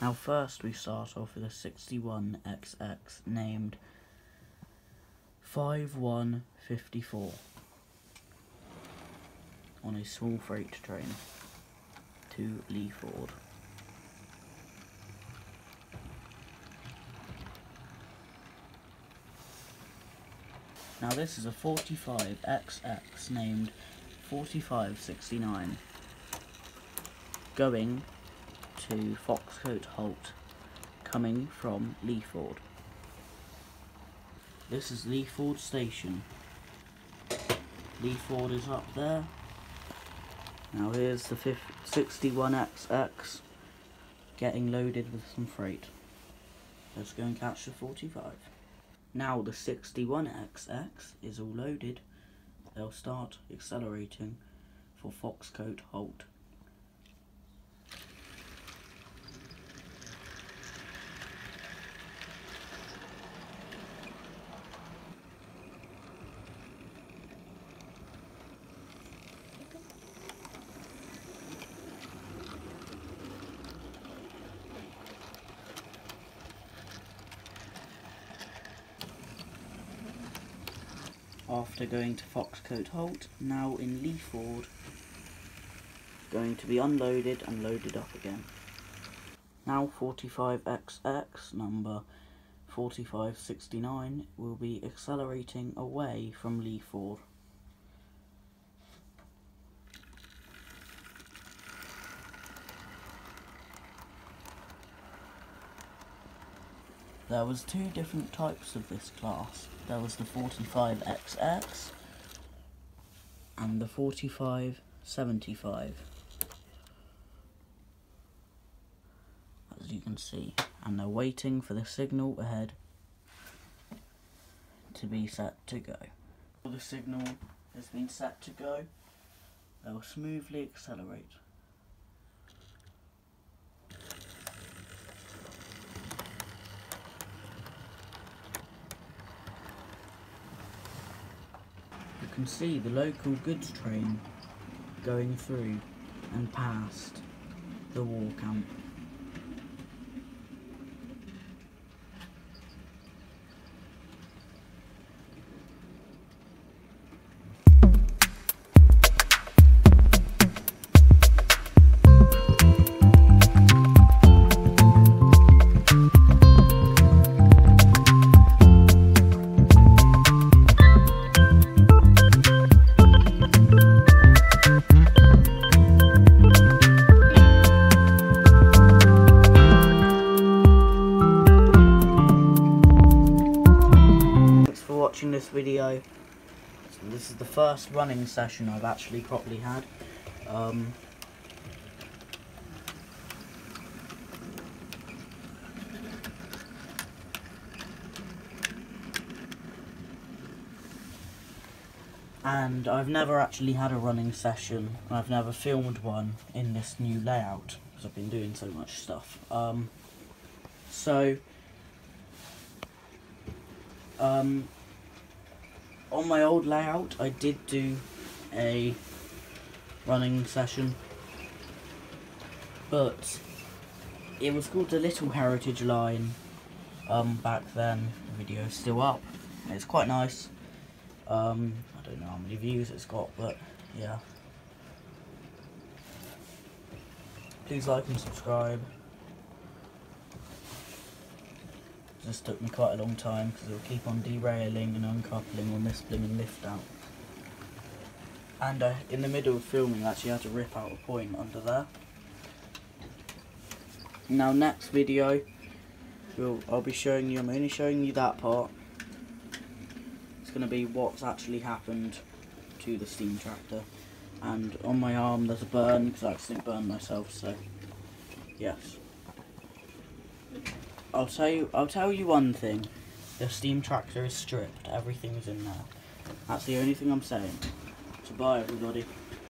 Now first we start off with a 61XX named 5154 on a small freight train to Leeford. Now this is a 45XX named 4569 going to Foxcote Halt coming from Leeford. This is Leeford Station. Leeford is up there. Now here's the 61XX getting loaded with some freight. Let's go and catch the 45. Now the 61XX is all loaded. They'll start accelerating for Foxcote Halt. After going to Foxcote Halt, now in Leeford, going to be unloaded and loaded up again. Now 45XX number 4569 will be accelerating away from Leeford. There was two different types of this class. There was the 45XX and the 4575. As you can see. And they're waiting for the signal ahead to be set to go. The signal has been set to go. They'll smoothly accelerate. Can see the local goods train going through and past the war camp. Watching this video. So this is the first running session I've actually properly had. Um, and I've never actually had a running session. I've never filmed one in this new layout because I've been doing so much stuff. Um, so, um, on my old layout, I did do a running session, but it was called the Little Heritage Line um, back then. The video is still up. It's quite nice. Um, I don't know how many views it's got, but yeah. Please like and subscribe. Just took me quite a long time because it'll keep on derailing and uncoupling on this blimmin' lift out. And uh, in the middle of filming I actually had to rip out a point under there. Now next video, we'll, I'll be showing you, I'm only showing you that part. It's going to be what's actually happened to the steam tractor. And on my arm there's a burn because I accidentally burned myself, so yes. I'll tell you. I'll tell you one thing. The steam tractor is stripped. Everything's in there. That's the only thing I'm saying. So bye, everybody.